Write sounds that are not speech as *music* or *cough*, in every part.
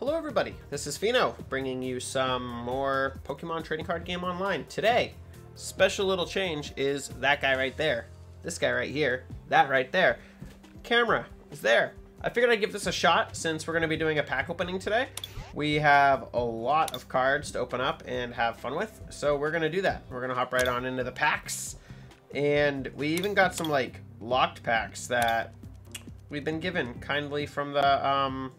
Hello everybody, this is Pheno, bringing you some more Pokemon Trading Card Game Online. Today, special little change is that guy right there, this guy right here, that right there. Camera is there. I figured I'd give this a shot since we're to be doing a pack opening today. We have a lot of cards to open up and have fun with, so we're to do that. We're to hop right on into the packs. And we even got some like locked packs that we've been given kindly from the um,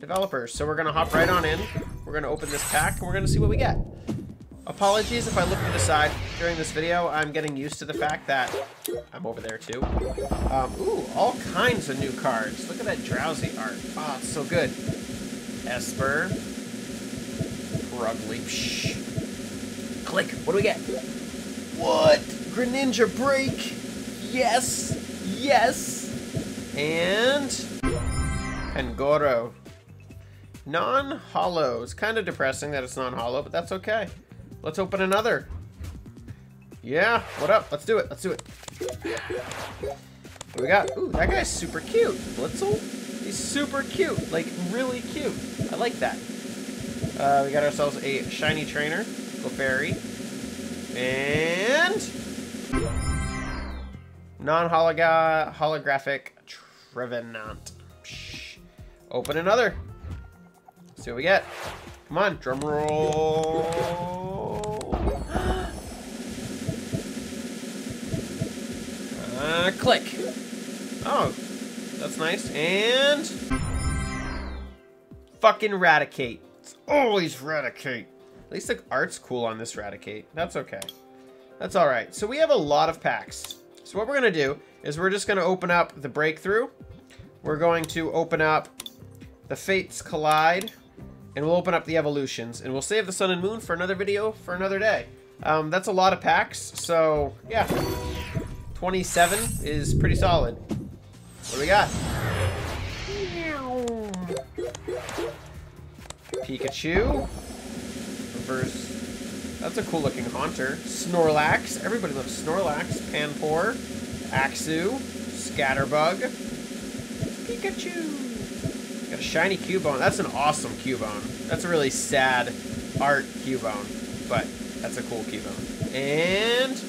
developers. So we're to hop right on in. We're to open this pack and we're to see what we get. Apologies if I look to the side during this video. I'm getting used to the fact that I'm over there too. Um, ooh, all kinds of new cards. Look at that Drowzee art. Oh, so good. Espurr. Psh. Click. What do we get? What? Greninja Break. Yes. Yes. And Pangoro. Non-hollow. It's kind of depressing that it's non-hollow, but that's okay. Let's open another. Yeah, what up? Let's do it. Let's do it. We got? Ooh, that guy's super cute. Blitzle? He's super cute. Like, really cute. I like that. Uh, we got ourselves a shiny trainer, Clefairy. And... Non-holographic Trevenant. Open another. See what we get. Come on, drum roll. Uh, click. Oh, that's nice. And fucking Raticate. It's always Raticate. At least the art's cool on this Raticate. That's okay. That's all right. So we have a lot of packs. So what we're gonna do is we're just gonna open up the Breakthrough. We're going to open up the Fates Collide, and we'll open up the Evolutions, and we'll save the Sun and Moon for another video for another day. Um, that's a lot of packs, so yeah. 27 is pretty solid. What do we got? Pikachu. Reverse. That's a cool looking Haunter. Snorlax. Everybody loves Snorlax. Panpour. Axew. Scatterbug. Pikachu. Shiny Cubone. That's an awesome Cubone. That's a really sad art Cubone. But that's a cool Cubone. And...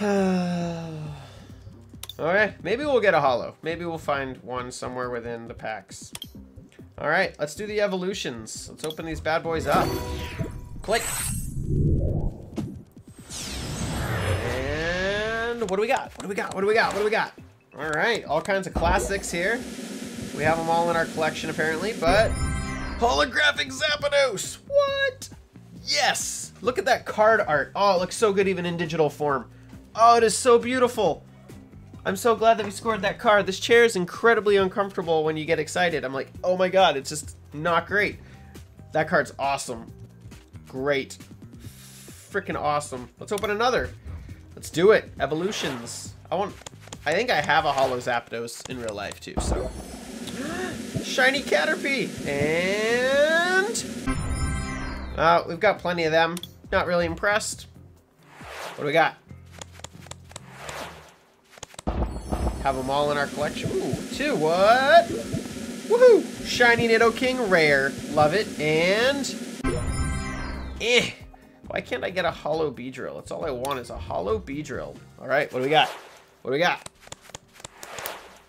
*sighs* Alright, maybe we'll get a hollow. Maybe we'll find one somewhere within the packs. Alright, let's do the evolutions. Let's open these bad boys up. Click. And what do we got? What do we got? What do we got? What do we got? Alright, all kinds of classics here. We have them all in our collection apparently, but... Holographic Zapdos! What? Yes! Look at that card art. Oh, it looks so good even in digital form. Oh, it is so beautiful. I'm so glad that we scored that card. This chair is incredibly uncomfortable when you get excited. I'm like, oh my god, it's just not great. That card's awesome. Great. Freaking awesome. Let's open another. Let's do it. Evolutions. I want... I think I have a Hollow Zapdos in real life too, so... *gasps* Shiny Caterpie! And... Uh, we've got plenty of them. Not really impressed. What do we got? Have them all in our collection. Ooh, two. What? Woohoo! Shiny Nidoking, rare. Love it. And... Eh. Why can't I get a hollow Beedrill? That's all I want is a hollow Beedrill. All right, what do we got? What do we got?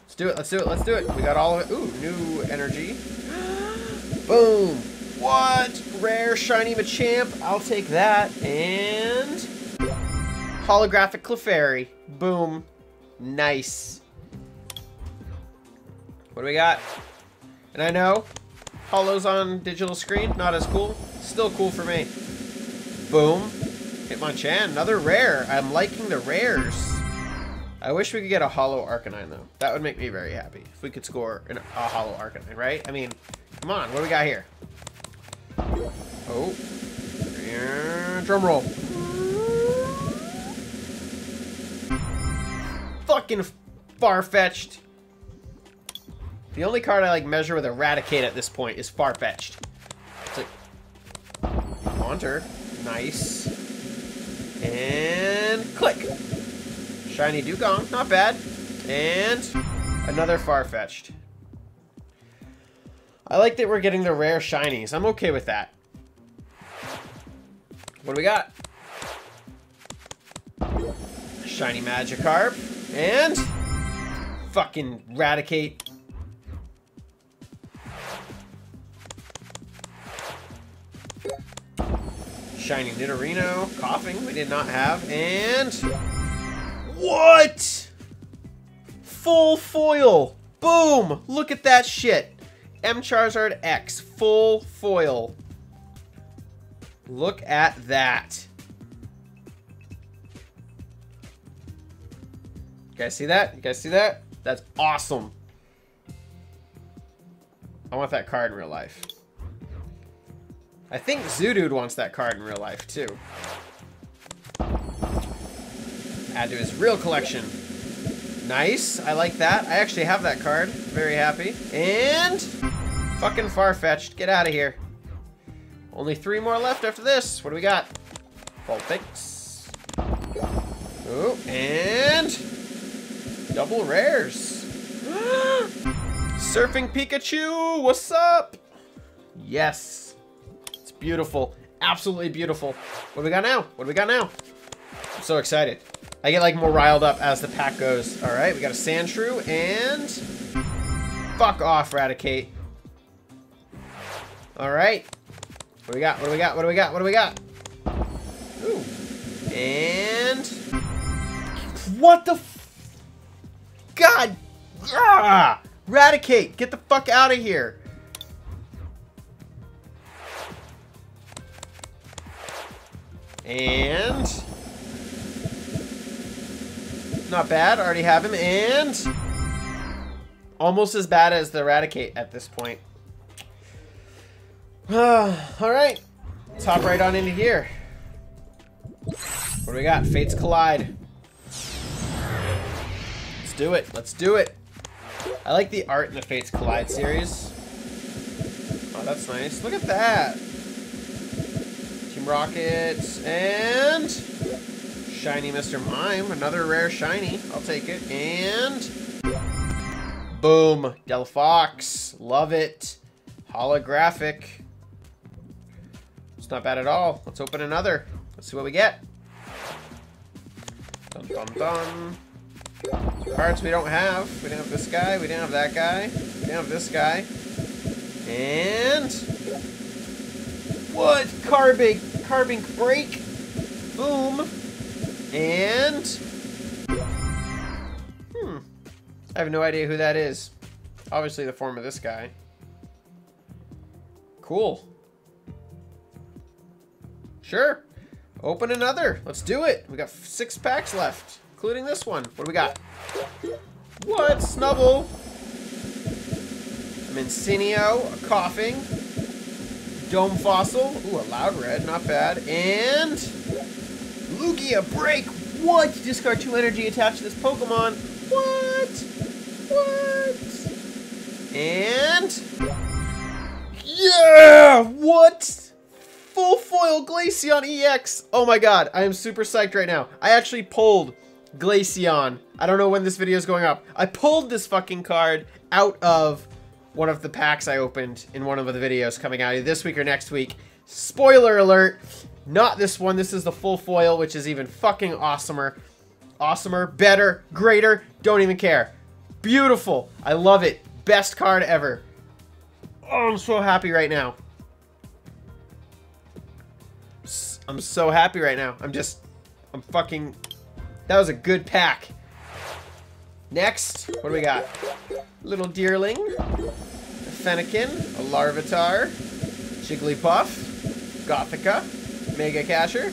Let's do it. Let's do it. Let's do it. We got all of it. Ooh, new energy. *gasps* Boom. What? Rare shiny Machamp. I'll take that. And... Holographic Clefairy. Boom. Nice. What do we got? And I know, hollows on digital screen, not as cool. Still cool for me. Boom. Hitmonchan, another rare. I'm liking the rares. I wish we could get a hollow Arcanine, though. That would make me very happy. If we could score an, a hollow Arcanine, right? I mean, come on. What do we got here? Oh. Drum roll. Fucking Farfetch'd. The only card I like measure with Eradicate at this point is Farfetch'd. It's like Haunter. Nice. And click. Shiny Dewgong, not bad. And another Farfetch'd. I like that we're getting the rare shinies. I'm okay with that. What do we got? Shiny Magikarp. And... Fucking Raticate. Shiny Nidorino. Koffing we did not have. And... What? Full foil. Boom. Look at that shit. M Charizard X. Full foil. Look at that. You guys see that? You guys see that? That's awesome. I want that card in real life. I think Zoodude wants that card in real life, too. Add to his real collection. Nice. I like that. I actually have that card. Very happy. And... Fucking Farfetch'd, Get out of here. Only three more left after this. What do we got? Vulpix. Oh, and... Double rares. *gasps* Surfing Pikachu! What's up? Yes. It's beautiful. Absolutely beautiful. What do we got now? What do we got now? So excited. I get like more riled up as the pack goes. All right, we got a Sandshrew and fuck off, Raticate. All right, what do we got? What do we got? What do we got? What do we got? Ooh, and what the? God, ah, Raticate, get the fuck out of here. And not bad. Already have him. And almost as bad as the Eradicate at this point. *sighs* All right. Let's hop right on into here. What do we got? Fates collide. Let's do it. Let's do it. I like the art in the Fates Collide series. Oh, that's nice. Look at that. Team Rockets and Shiny Mr. Mime. Another rare shiny. I'll take it. And... Boom. Delphox. Love it. Holographic. It's not bad at all. Let's open another. Let's see what we get. Dun dun dun. Cards we don't have. We didn't have this guy. We didn't have that guy. We didn't have this guy. And... What? Carbink. Carbink break. Boom. And... Hmm. I have no idea who that is. Obviously the form of this guy. Cool. Sure. Open another. Let's do it. We got six packs left, including this one. What do we got? What? Snubbull. A Minccino, a Koffing, Dome Fossil. Ooh, a Loudred, not bad. And Lugia break. What? Discard two energy attached to this Pokemon. What? What? And yeah, what? Full foil Glaceon EX. Oh my god, I am super psyched right now. I actually pulled Glaceon. I don't know when this video is going up. I pulled this fucking card out of one of the packs I opened in one of the videos coming out this week or next week. Spoiler alert, not this one. This is the full foil, which is even fucking awesomer. Awesomer, better, greater, don't even care. Beautiful. I love it. Best card ever. Oh, I'm so happy right now. I'm so happy right now. I'm just, I'm fucking, that was a good pack. Next, what do we got? Little Deerling, a Fennekin, a Larvitar, Jigglypuff, Gothita, Mega Casher,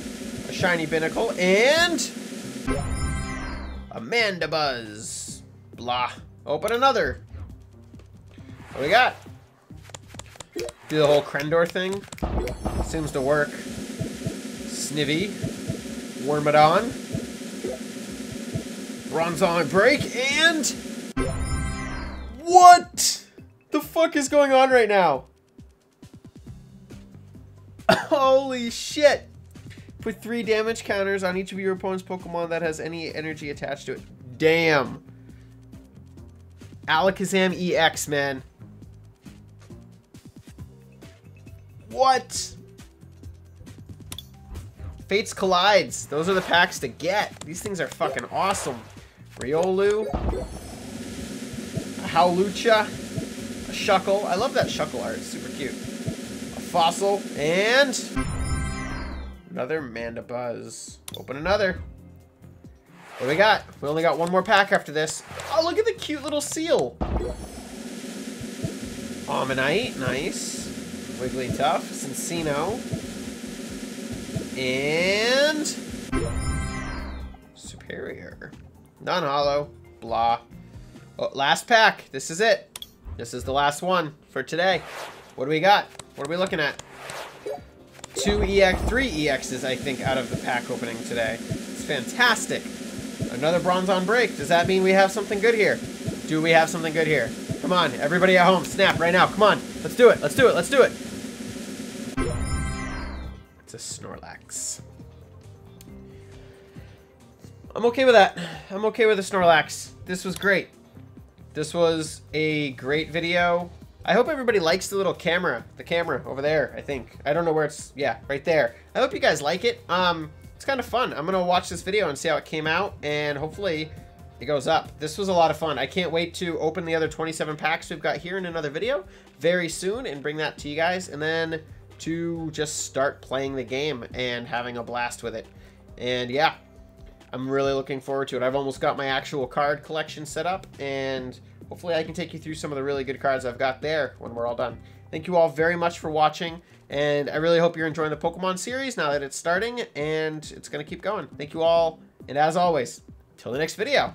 a Shiny Binacle, and a Mandibuzz. Blah. Open another. What we got? Do the whole Crendor thing. Seems to work. Snivy. Wormadam. Bronzong break and what the fuck is going on right now? *laughs* Holy shit! Put three damage counters on each of your opponent's Pokemon that has any energy attached to it. Damn. Alakazam EX, man. What? Fates Collides. Those are the packs to get. These things are fucking awesome. Riolu. A Hawlucha. A Shuckle. I love that Shuckle art. It's super cute. Fossil. And... Another Mandibuzz. Open another. What do we got? We only got one more pack after this. Oh, look at the cute little seal. Omanyte, nice. Wigglytuff, Cinccino. And... Serperior. Non-hollow. Blah. Oh, last pack. This is it. This is the last one for today. What do we got? What are we looking at? Two EX, three EXs, I think, out of the pack opening today. It's fantastic. Another Bronzong break. Does that mean we have something good here? Do we have something good here? Come on, everybody at home, snap right now. Come on, let's do it. Let's do it. Let's do it. It's a Snorlax. I'm okay with that. I'm okay with the Snorlax. This was great. This was a great video. I hope everybody likes the little camera. The camera over there, I think. I don't know where it's... Yeah, right there. I hope you guys like it. Um, It's kind of fun. I'm going to watch this video and see how it came out. And hopefully it goes up. This was a lot of fun. I can't wait to open the other 27 packs we've got here in another video very soon and bring that to you guys. And then to just start playing the game and having a blast with it. And yeah, I'm really looking forward to it. I've almost got my actual card collection set up, and hopefully I can take you through some of the really good cards I've got there when we're all done. Thank you all very much for watching, and I really hope you're enjoying the Pokemon series now that it's starting, and it's going to keep going. Thank you all, and as always, till the next video.